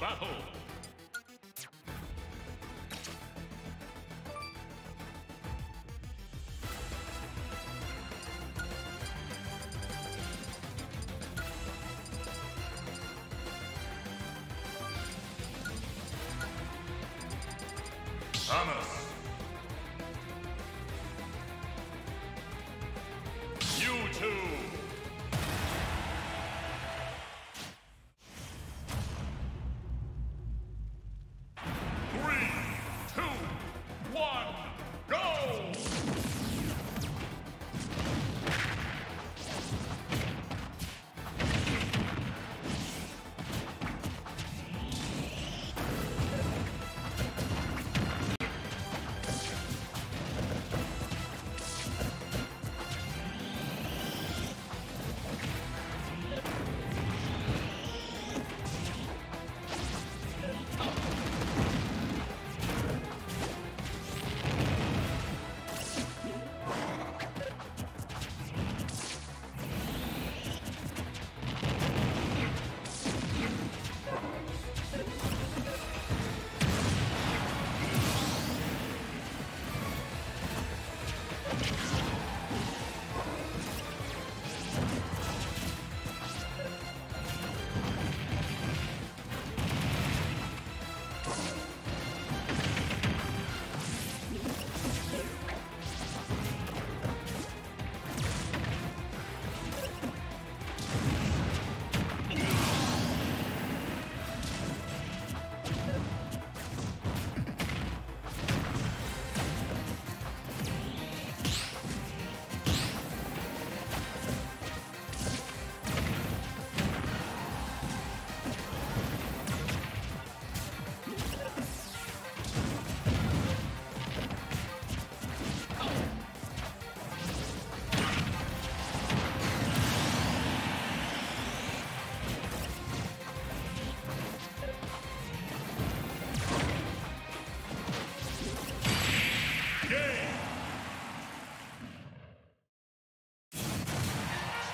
battle! Thomas!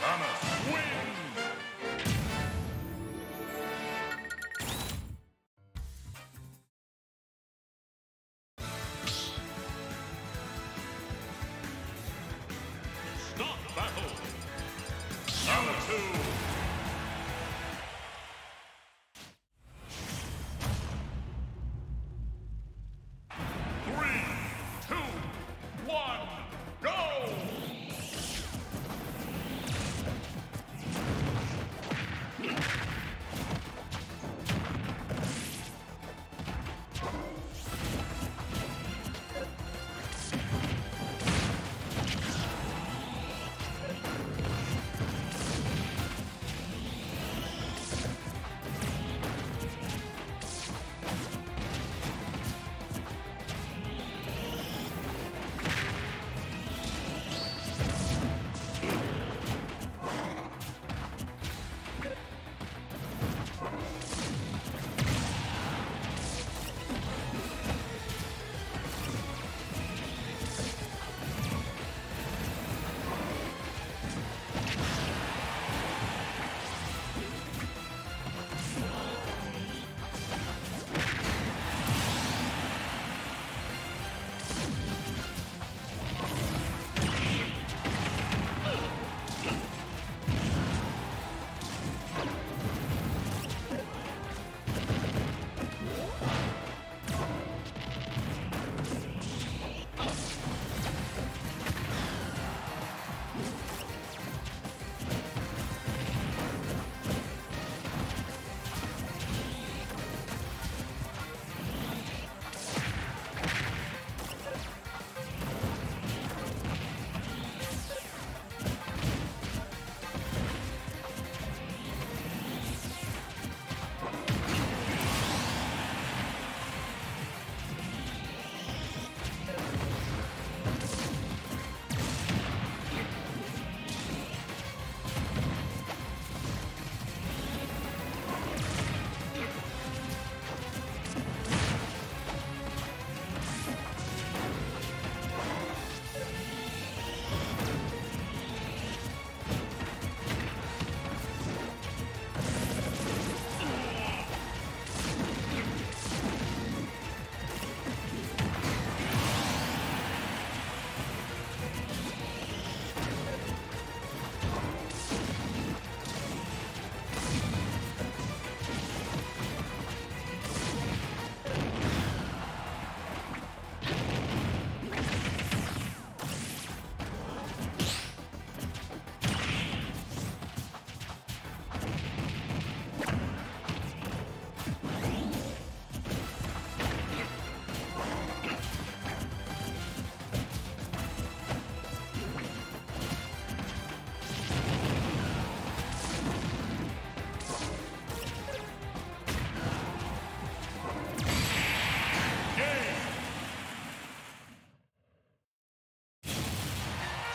Stop battle! You two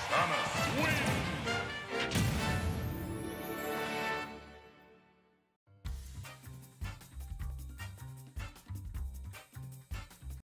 Thomas wins.